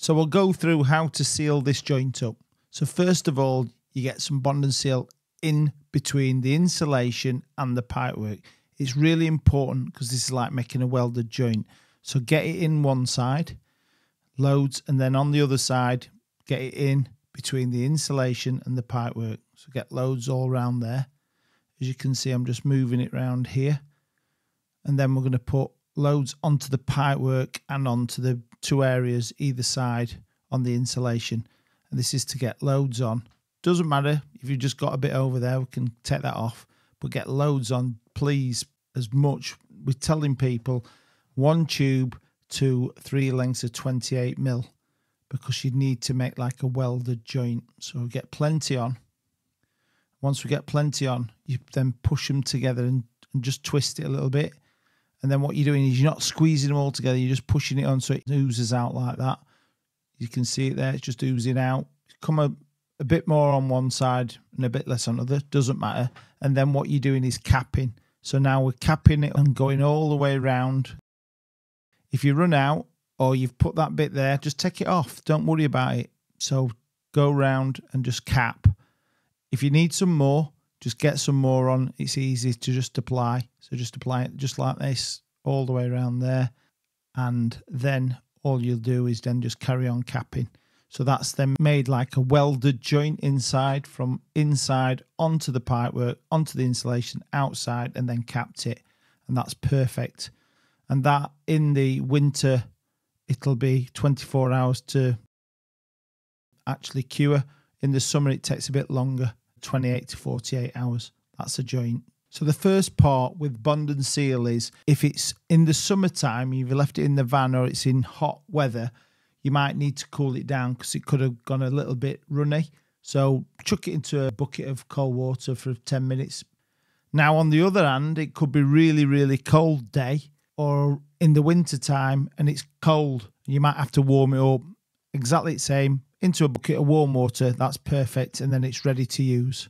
So we'll go through how to seal this joint up. So first of all, you get some bond and seal in between the insulation and the pipework. It's really important because this is like making a welded joint. So get it in one side, loads, and then on the other side, get it in between the insulation and the pipework. So get loads all around there. As you can see, I'm just moving it around here. And then we're going to put loads onto the pipework and onto the two areas either side on the insulation. And this is to get loads on. Doesn't matter if you've just got a bit over there, we can take that off. But get loads on, please, as much. We're telling people one tube to three lengths of 28 mil because you need to make like a welded joint. So get plenty on. Once we get plenty on, you then push them together and, and just twist it a little bit. And then what you're doing is you're not squeezing them all together, you're just pushing it on so it oozes out like that. You can see it there, it's just oozing out. Come a, a bit more on one side and a bit less on the other, doesn't matter. And then what you're doing is capping. So now we're capping it and going all the way around. If you run out or you've put that bit there, just take it off. Don't worry about it. So go round and just cap. If you need some more, just get some more on. It's easy to just apply. So just apply it just like this all the way around there. And then all you'll do is then just carry on capping. So that's then made like a welded joint inside from inside onto the pipework, onto the insulation outside, and then capped it. And that's perfect. And that in the winter, it'll be 24 hours to actually cure. In the summer, it takes a bit longer 28 to 48 hours. That's a joint. So the first part with bond and seal is if it's in the summertime, you've left it in the van or it's in hot weather, you might need to cool it down because it could have gone a little bit runny. So chuck it into a bucket of cold water for 10 minutes. Now, on the other hand, it could be really, really cold day or in the winter time and it's cold. You might have to warm it up exactly the same into a bucket of warm water. That's perfect. And then it's ready to use.